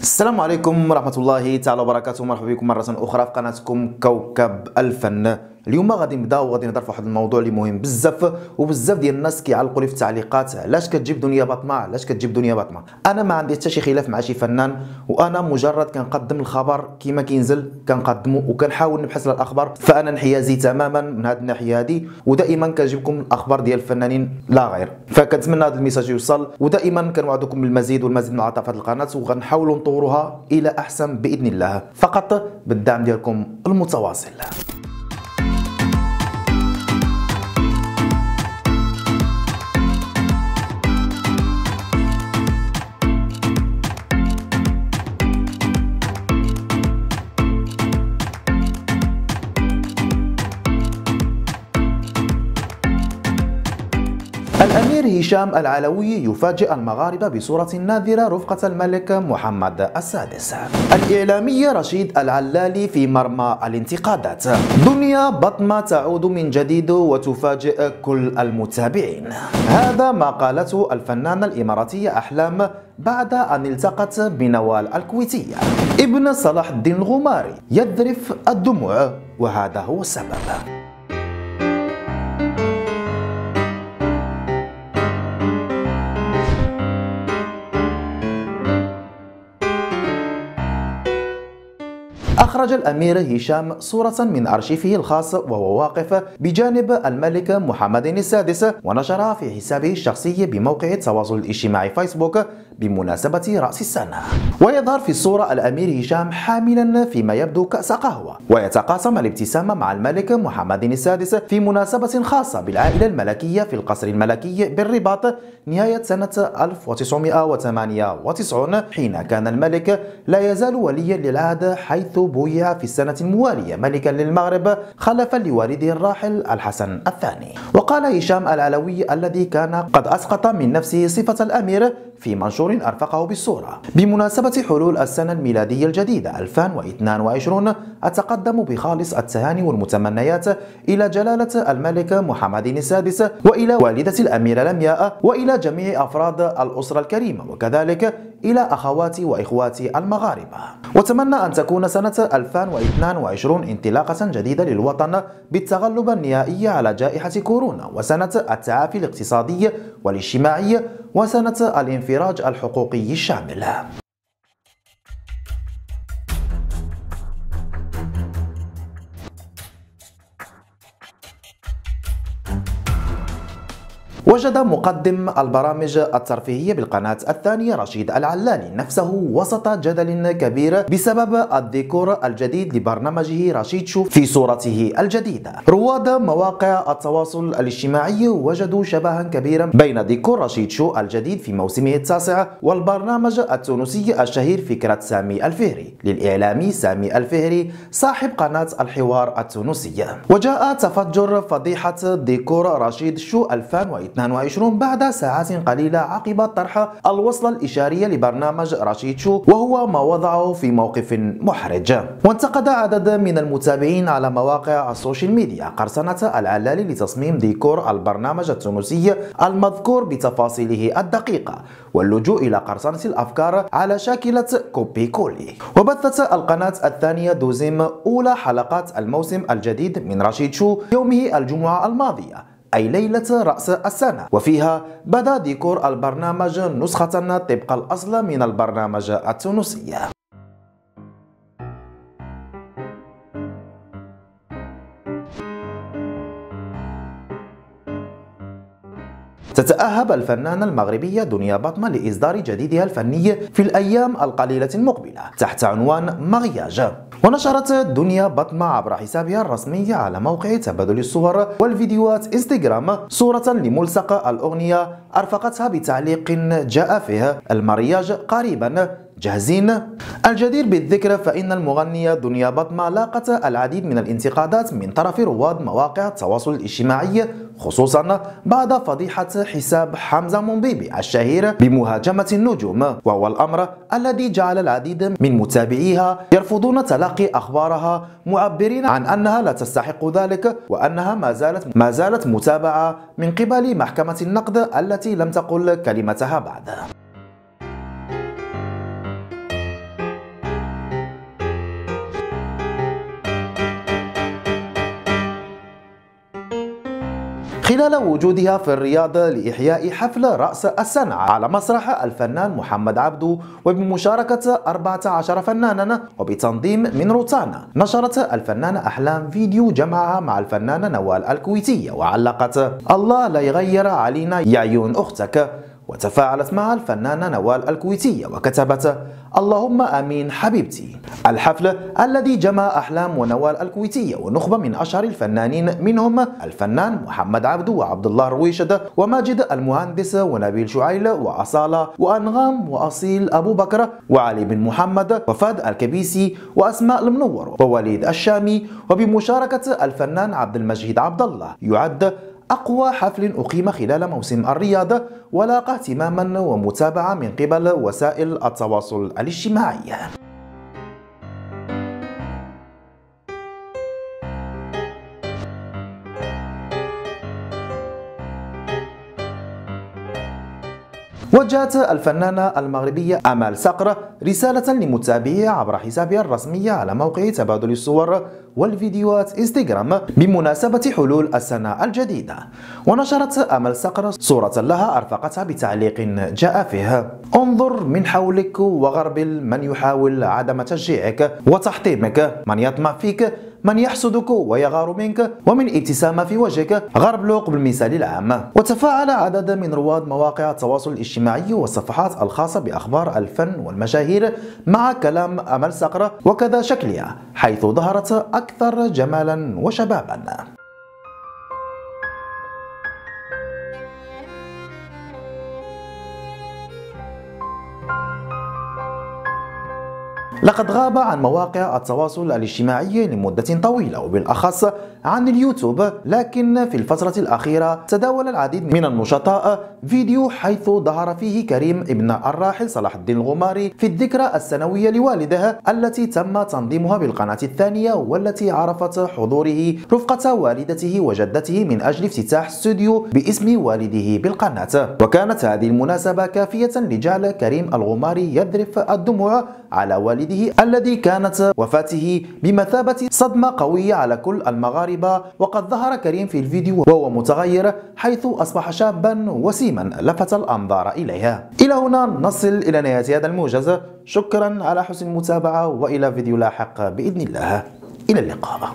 السلام عليكم ورحمة الله تعالى وبركاته. مرحبا بكم مرة أخرى في قناتكم كوكب الفن. اليوم غادي نبداو وغادي نهضر في واحد الموضوع اللي مهم. بزاف وبزاف ديال الناس كيعلقوا لي في التعليقات علاش كتجيب دنيا باطمة؟ علاش كتجيب دنيا باطمة؟ أنا ما عندي حتى شي خلاف مع شي فنان وأنا مجرد كنقدم الخبر كما كينزل كنقدمه وكنحاول نبحث على الأخبار فأنا انحيازي تماما من هذه الناحية هذه ودائما كنجيبكم الأخبار ديال الفنانين لا غير. فكنتمنى هذا الميساج يوصل ودائما كنوعدكم بالمزيد والمزيد من العطاء في هذه القناة وغنحاولوا نطورها إلى أحسن بإذن الله. فقط بالدعم ديالكم المتواصل. الأمير هشام العلوي يفاجئ المغاربة بصورة نادرة رفقة الملك محمد السادس. الإعلامي رشيد العلالي في مرمى الانتقادات. دنيا بطمة تعود من جديد وتفاجئ كل المتابعين. هذا ما قالته الفنانة الإماراتية أحلام بعد أن التقت بنوال الكويتية. ابن صلاح الدين الغماري يذرف الدموع وهذا هو السبب. أخرج الأمير هشام صورة من أرشيفه الخاص وهو واقف بجانب الملك محمد السادس ونشرها في حسابه الشخصي بموقع التواصل الاجتماعي فيسبوك بمناسبة رأس السنة. ويظهر في الصورة الأمير هشام حاملا فيما يبدو كأس قهوة. ويتقاسم الابتسامة مع الملك محمد السادس في مناسبة خاصة بالعائلة الملكية في القصر الملكي بالرباط نهاية سنة 1998 حين كان الملك لا يزال وليا للعهد حيث بويع في السنة الموالية. ملكا للمغرب خلفا لوالده الراحل الحسن الثاني. وقال هشام العلوي الذي كان قد أسقط من نفسه صفة الأمير في منشور أرفقه بالصورة. بمناسبة حلول السنة الميلادية الجديدة 2022 أتقدم بخالص التهاني والمتمنيات إلى جلالة الملك محمد السادس وإلى والدة الأميرة لمياء وإلى جميع أفراد الأسرة الكريمة وكذلك إلى أخواتي وإخواتي المغاربة. وأتمنى أن تكون سنة 2022 انطلاقة جديدة للوطن بالتغلب النهائي على جائحة كورونا وسنة التعافي الاقتصادي والاجتماعي وسنة الانفراج الحقوقي الشامل وجد مقدم البرامج الترفيهية بالقناة الثانية رشيد العلالي نفسه وسط جدل كبير بسبب الديكور الجديد لبرنامجه رشيد شو في صورته الجديدة. رواد مواقع التواصل الاجتماعي وجدوا شبها كبيرا بين ديكور رشيد شو الجديد في موسمه التاسع والبرنامج التونسي الشهير فكرة سامي الفهري. للإعلامي سامي الفهري صاحب قناة الحوار التونسية. وجاء تفجر فضيحة ديكور رشيد شو 2002 22 بعد ساعات قليلة عقب طرح الوصلة الإشهارية لبرنامج رشيد شو وهو ما وضعه في موقف محرج. وانتقد عدد من المتابعين على مواقع ال social media قرصنة العلالي لتصميم ديكور البرنامج التونسي المذكور بتفاصيله الدقيقة واللجوء إلى قرصنة الأفكار على شاكلة copié-collé. وبثت القناة الثانية دوزيم أولى حلقات الموسم الجديد من رشيد شو يومه الجمعة الماضية. أي ليلة رأس السنة. وفيها بدا ديكور البرنامج نسخة طبق الأصل من البرنامج التونسي تتأهب الفنانة المغربية دنيا باطمة لإصدار جديدها الفني في الأيام القليلة المقبلة تحت عنوان مغياج. ونشرت دنيا بطمة عبر حسابها الرسمي على موقع تبادل الصور والفيديوهات إنستغرام صورة لملصق الأغنية أرفقتها بتعليق جاء فيه المرياج قريبا. جاهزين؟ الجدير بالذكر فإن المغنية دنيا بطمة لاقت العديد من الانتقادات من طرف رواد مواقع التواصل الاجتماعي خصوصا بعد فضيحة حساب حمزة منبيبي الشهير بمهاجمة النجوم وهو الأمر الذي جعل العديد من متابعيها يرفضون تلقي أخبارها معبرين عن أنها لا تستحق ذلك وأنها ما زالت ما زالت متابعة من قبل محكمة النقد التي لم تقل كلمتها بعد خلال وجودها في الرياض لإحياء حفل رأس السنة. على مسرح الفنان محمد عبدو وبمشاركة 14 فنانا وبتنظيم من روتانا نشرت الفنانة أحلام فيديو جمعها مع الفنانة نوال الكويتية وعلقت الله لا يغير علينا يا عيون أختك وتفاعلت مع الفنانة نوال الكويتية وكتبت اللهم آمين حبيبتي. الحفل الذي جمع أحلام ونوال الكويتية ونخبة من أشهر الفنانين منهم الفنان محمد عبدو وعبد الله رويشد وماجد المهندس ونبيل شعيل وأصالة وأنغام وأصيل أبو بكر وعلي بن محمد وفاد الكبيسي وأسماء المنور ووليد الشامي وبمشاركة الفنان عبد المجيد عبد الله يعد أقوى حفل أقيم خلال موسم الرياضة ولاقى اهتماما ومتابعة من قبل وسائل التواصل الاجتماعي. وجهت الفنانة المغربية أمال صقر رسالة لمتابعيها عبر حسابها الرسمي على موقع تبادل الصور والفيديوهات إنستغرام بمناسبة حلول السنة الجديدة. ونشرت أمل صقر صورة لها أرفقتها بتعليق جاء فيه. انظر من حولك وغرب من يحاول عدم تشجيعك وتحطيمك. من يطمع فيك من يحسدك ويغار منك ومن ابتسامة في وجهك غرب لوق بالمثال العام. وتفاعل عدد من رواد مواقع التواصل الاجتماعي والصفحات الخاصة بأخبار الفن والمشاهير مع كلام أمل صقر وكذا شكلها حيث ظهرت أكثر جمالا وشبابا. لقد غاب عن مواقع التواصل الاجتماعي لمدة طويلة وبالأخص عن اليوتيوب لكن في الفترة الأخيرة تداول العديد من النشطاء فيديو حيث ظهر فيه كريم ابن الراحل صلاح الدين الغماري في الذكرى السنوية لوالده التي تم تنظيمها بالقناة الثانية والتي عرفت حضوره رفقة والدته وجدته من أجل افتتاح استوديو باسم والده بالقناة. وكانت هذه المناسبة كافية لجعل كريم الغماري يذرف الدموع على والده الذي كانت وفاته بمثابة صدمة قوية على كل المغاربة. وقد ظهر كريم في الفيديو وهو متغير حيث أصبح شابا وسيما لفت الأنظار إليها. إلى هنا نصل إلى نهاية هذا الموجز. شكرا على حسن المتابعة وإلى فيديو لاحق بإذن الله. إلى اللقاء.